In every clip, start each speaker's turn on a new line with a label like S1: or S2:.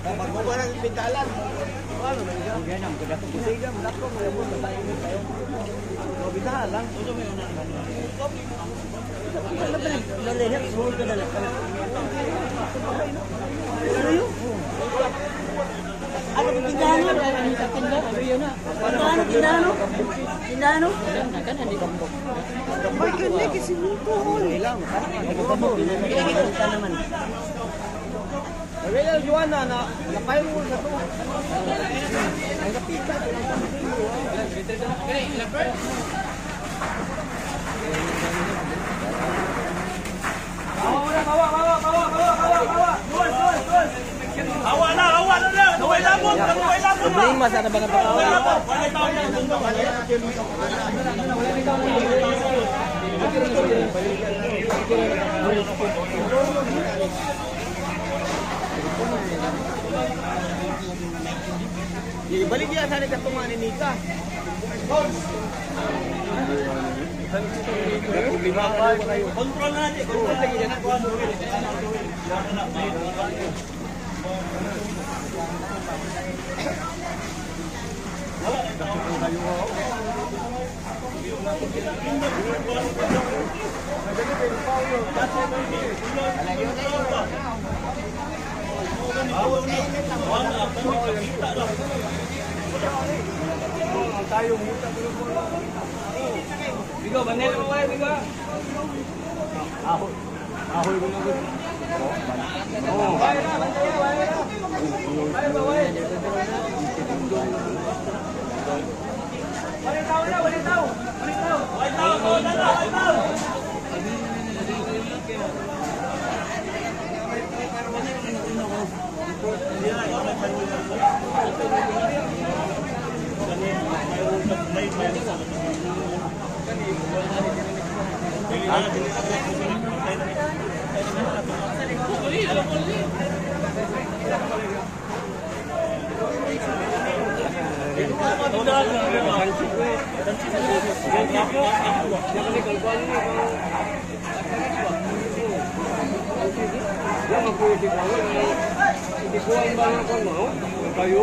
S1: Pagkukulang pintalan. Ano ba yan? Ganyan ang ganda. Kasi yan, laptop mo yung mga tayo ng tayo. Mabitahan lang. Ito mo yung naman. Ano ba yan? Lalihap, suhol ka na lang. Ano yun? Ano ba pintahan mo? Pintahan mo, pintahan mo.
S2: Awak nak awak Dombok. Ay, ganda kasi
S1: Problema sana ano ba ng
S2: pagkawa? Eh,
S1: balik dia sana kat pemain ni kah?
S2: Kontrol na natin. Kontrol lagi dyan. Bigo, bandel mo kayo, Bigo.
S1: Ahoy. Ahoy mo na. Oh, Yan ini kuya si Paolo. Hindi
S3: ko ang
S2: bang ako mo. Kayo.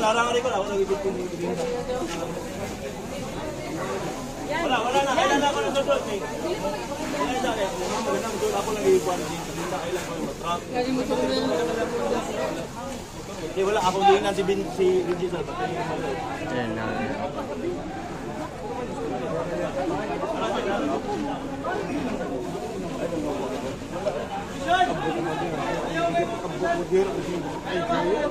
S2: larangan ko lang. Wala, wala na. Wala na, na. Ako lang din. Hindi na kailan ko wala. Ako din na si Bin, si
S4: Ayaw. Ayaw. Ayaw,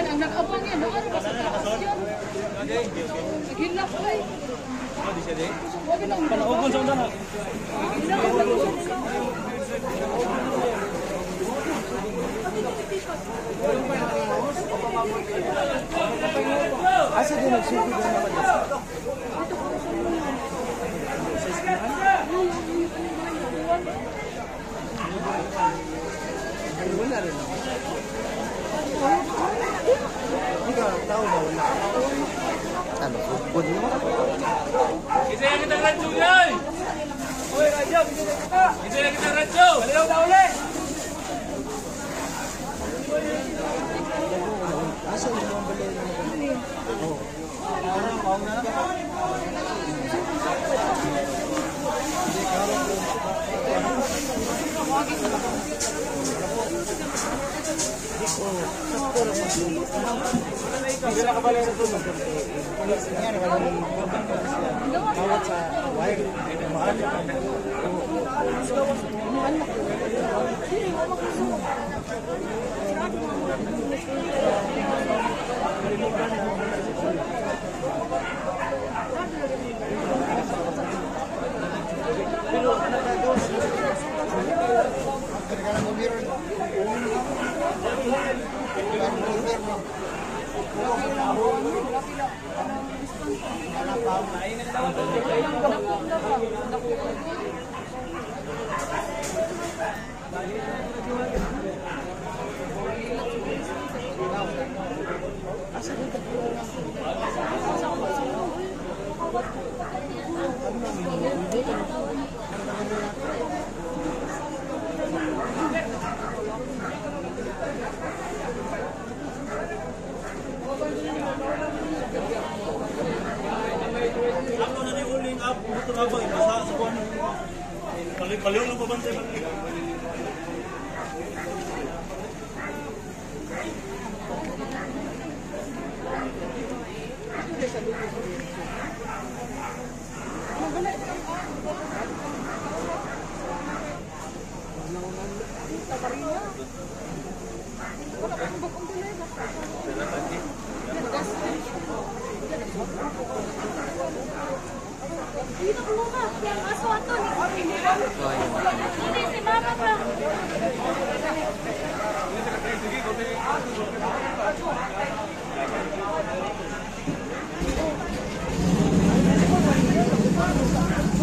S4: Ayan, ang nag-abang yan. Ano ba sa taas yun? Gilak ko eh.
S2: Ano di
S1: siya din? Panaugon sa undan ha. Gilak ko lang siya nila. Asa din nagsubi ko naman.
S2: Baliw na uli!
S1: Asa yung mga balay na naman? Oo. Na. Mahal ka.
S2: Ako na ni uling up, buto na ba, ibasa sa kuwan. Pali- Paliw
S4: Dito ka. Yung aso ato. Hindi, si mama pa. Hindi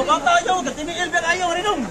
S4: Mukha tayo,
S2: katini ilbe kayo, rinong.